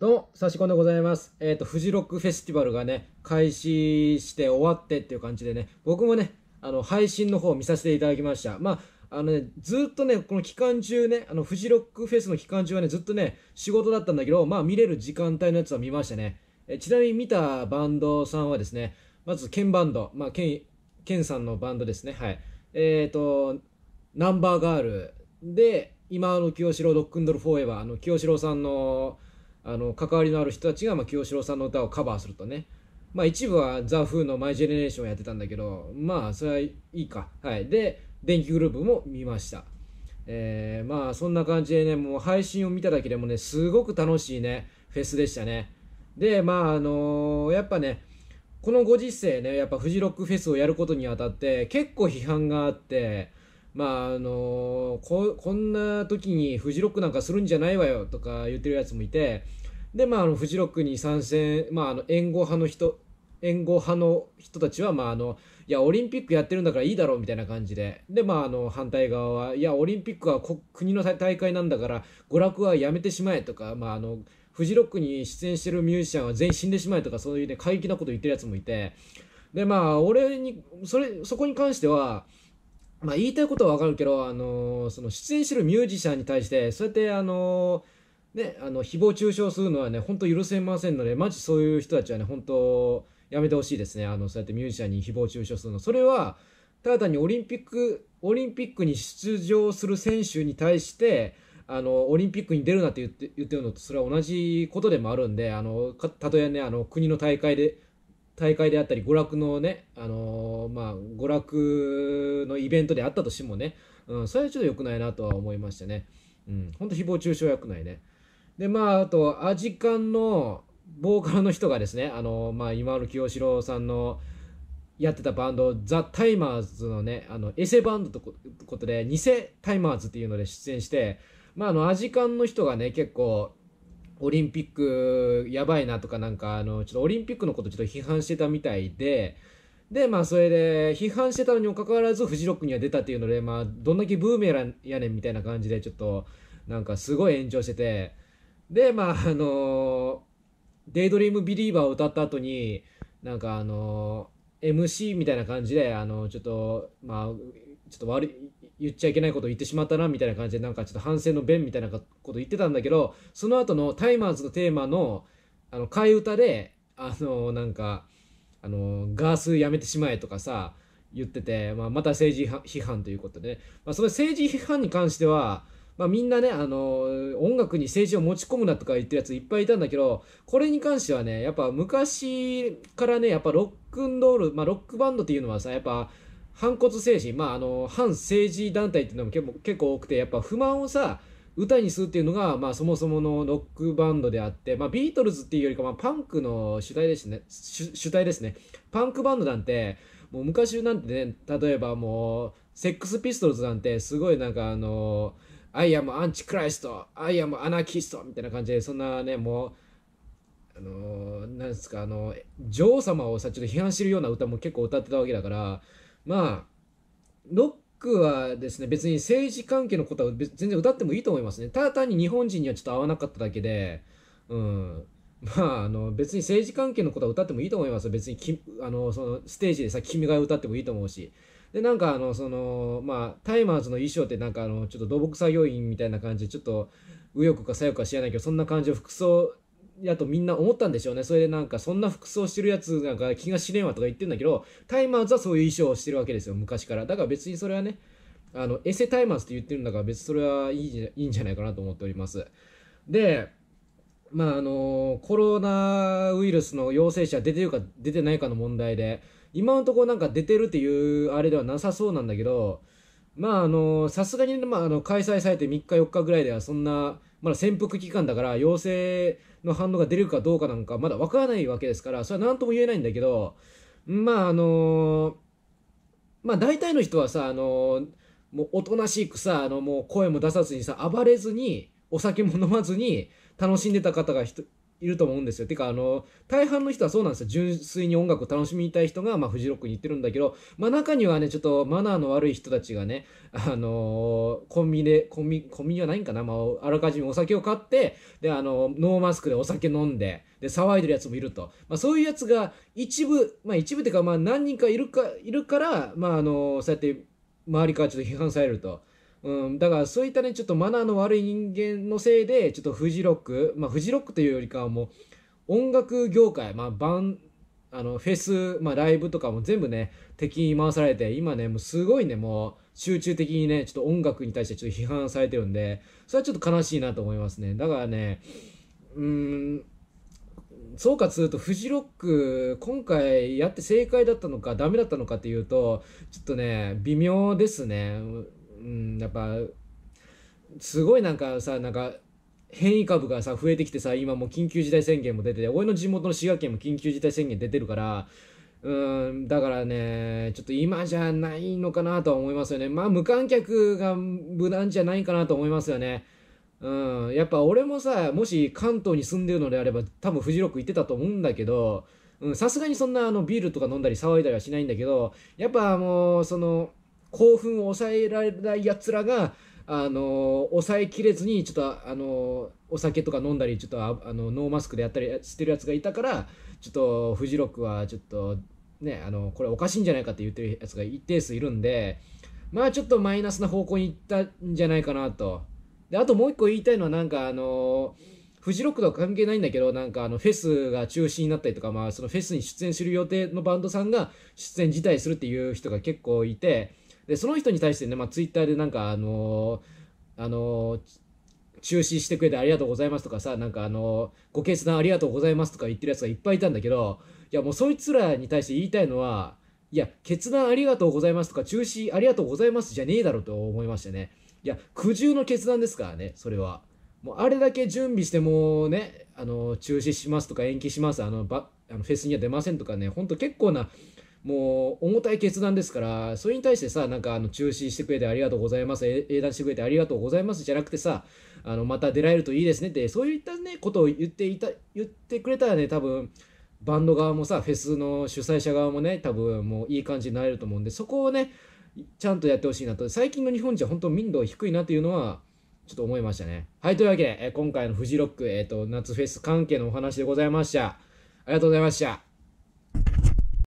どうも、さしこんでございます。えっ、と、フジロックフェスティバルがね、開始して終わってっていう感じでね、僕もね、あの、配信の方を見させていただきました。まあ、あのね、ずっとね、この期間中ね、あの、フジロックフェスの期間中はね、ずっとね、仕事だったんだけど、まあ、見れる時間帯のやつは見ましたね。えちなみに見たバンドさんはですね、まず、ケンバンド、まあ、ケン、ケンさんのバンドですね、はい。えっ、と、ナンバーガールで、今の清志郎ロックンドルフォーエバー、あの、清志郎さんの、あの関わりのある人たちが、まあ、清志郎さんの歌をカバーするとね、まあ、一部はザ・フーのマイ・ジェネレーションをやってたんだけどまあそれはいいか。はい。で電気グループも見ました。えー、まあそんな感じでねもう配信を見ただけでもねすごく楽しいねフェスでしたね。でまああのーやっぱねこのご時世ねやっぱフジロックフェスをやることにあたって結構批判があってまああのここんな時にフジロックなんかするんじゃないわよとか言ってるやつもいてでまああのフジロックに参戦まああの援護派の人援護派の人たちはまああのいやオリンピックやってるんだからいいだろうみたいな感じで。でまああの反対側はいやオリンピックは国の大会なんだから娯楽はやめてしまえとかまああのフジロックに出演してるミュージシャンは全員死んでしまえとかそういうね過激なこと言ってるやつもいて。でまあ俺にそれそこに関してはまあ、言いたいことはわかるけど、あのーその出演してるミュージシャンに対して、そうやって、あのーね、あの、誹謗中傷するのはね、本当許せませんので、マジそういう人たちはね、本当やめてほしいですね。あの、そうやってミュージシャンに誹謗中傷するの。それは、ただ単にオリンピック、オリンピックに出場する選手に対して、あの、オリンピックに出るなって言って言ってるのと、それは同じことでもあるんで、あの、たとえね、あの、国の大会で、大会であったり娯楽のね、あのーまあ、娯楽のイベントであったとしてもね、うん、それはちょっと良くないなとは思いましたね。うん、本当誹謗中傷は良くないね。で、まあ、あと、アジカンのボーカルの人がですね、あのーまあ、今の清志郎さんのやってたバンド、ザ・タイマーズのね、あの、エセバンドとこことで、偽タイマーズっていうので出演して、まあ、あの、アジカンの人がね、結構、オリンピックやばいなとかなんかあのちょっとオリンピックのことちょっと批判してたみたいででまあそれで批判してたのにもかかわらずフジロックには出たっていうのでまあどんだけブーメランやねんみたいな感じでちょっとなんかすごい炎上しててでまああのデイドリームビリーバーを歌った後になんかあの MC みたいな感じであのちょっとまあちょっと悪い言っちゃいけないことを言ってしまったなみたいな感じでなんかちょっと反省の弁みたいなこと言ってたんだけどその後のタイマーズのテーマのあの替え歌であのなんかあのガースやめてしまえとかさ言ってて、まあ、また政治批判ということで、ね、まあ、その政治批判に関してはまあ、みんなね、あの音楽に政治を持ち込むなとか言ってるやついっぱいいたんだけど、これに関してはね、やっぱ昔からね、やっぱロックンロール、まあ、ロックバンドっていうのはさ、やっぱ反骨精神、まあ、あの反政治団体っていうのも結構結構多くてやっぱ不満をさ歌にするっていうのが、まあ、そもそものロックバンドであって、まあ、ビートルズっていうよりか、まあ、パンクの主体ですね。主体ですね。パンクバンドなんてもう昔なんてね例えばもうセックスピストルズなんてすごいなんかあの「 I am antichrist」「 I am anarchist」みたいな感じでそんなねもうあのなんですかあの女王様をさちょっと批判してるような歌も結構歌ってたわけだからまあロックはですね別に政治関係のことは全然歌ってもいいと思いますね。ただ単に日本人にはちょっと合わなかっただけでうん。まああの別に政治関係のことは歌ってもいいと思います別にきあのそのステージでさ「君が歌ってもいいと思うし。でなんかあのそのまあタイマーズの衣装ってなんかあのちょっと土木作業員みたいな感じでちょっと右翼か左翼か知らないけどそんな感じの服装やとみんな思ったんでしょうね。それでなんかそんな服装してるやつなんか気が知れんわとか言ってんだけど、タイマーズはそういう衣装をしてるわけですよ、昔から。だから別にそれはね、あのエセタイマーズって言ってるんだから別にそれはいいいいんじゃないかなと思っております。で、まああのコロナウイルスの陽性者出てるか出てないかの問題で、今のところなんか出てるっていうあれではなさそうなんだけど、まああのさすがに、まあ、あの開催されて3日4日ぐらいではそんなまだ潜伏期間だから陽性の反応が出るかどうかなんかまだ分からないわけですからそれは何とも言えないんだけどまああのまあ大体の人はさあのもうおとなしくさあのもう声も出さずにさ暴れずにお酒も飲まずに楽しんでた方がいると思うんですよ。てか、あの、大半の人はそうなんですよ。純粋に音楽を楽しみたい人が、まあ、フジロックに行ってるんだけど、まあ、中にはね、ちょっとマナーの悪い人たちがね、あのコンビニで、コンビコンビニはないんかなまあ、あらかじめお酒を買って、で、あの、ノーマスクでお酒飲んで、で、騒いでるやつもいると。まあ、そういうやつが一部、まあ、一部っていうか、まあ、何人かいるか、いるから、まあ、あの、そうやって周りからちょっと批判されると。うん、だからそういったね、ちょっとマナーの悪い人間のせいで、ちょっとフジロック、まあフジロックというよりかはもう、音楽業界、まあバン、あの、フェス、まあライブとかも全部ね、敵に回されて、今ね、もうすごいね、もう集中的にね、ちょっと音楽に対してちょっと批判されてるんで、それはちょっと悲しいなと思いますね。だからね、うん、総括するとフジロック今回やって正解だったのかダメだったのかっていうとちょっとね微妙ですね、やっぱすごいなんかさなんか変異株がさ増えてきてさ今もう緊急事態宣言も出てて俺の地元の滋賀県も緊急事態宣言出てるからうんだからねちょっと今じゃないのかなとは思いますよね。まあ無観客が無難じゃないかなと思いますよね。うんやっぱ俺もさもし関東に住んでるのであれば多分フジロック行ってたと思うんだけどさすがにそんなあのビールとか飲んだり騒いだりはしないんだけどやっぱもうその興奮を抑えられないやつらがあの抑えきれずにちょっとあのお酒とか飲んだりちょっとあのノーマスクでやったりしてるやつがいたからちょっとフジロックはちょっとねあのこれおかしいんじゃないかって言ってるやつが一定数いるんでまあちょっとマイナスな方向に行ったんじゃないかなと。であともう一個言いたいのはなんかあのフジロックとは関係ないんだけどなんかあのフェスが中止になったりとかまあそのフェスに出演する予定のバンドさんが出演辞退するっていう人が結構いてでその人に対してね、まあ、ツイッターでなんかあのー、あのー、中止してくれてありがとうございますとかさなんかあの、ご決断ありがとうございますとか言ってるやつがいっぱいいたんだけどいやもうそいつらに対して言いたいのはいや決断ありがとうございますとか中止ありがとうございますじゃねえだろと思いましたね。いや苦渋の決断ですからねそれは。もうあれだけ準備してもねあの中止しますとか延期しますあのばあのフェスには出ませんとかねほんと結構なもう重たい決断ですからそれに対してさなんかあの中止してくれてありがとうございます英断してくれてありがとうございますじゃなくてさあのまた出られるといいですねってそういったねことを言っていた言ってくれたらね多分バンド側もさフェスの主催者側もね多分もういい感じになれると思うんでそこをねちゃんとやってほしいなと。最近の日本じゃ本当民度低いなというのはちょっと思いましたね。はいというわけで、え今回のフジロック、えーと夏フェス関係のお話でございました。ありがとうございました。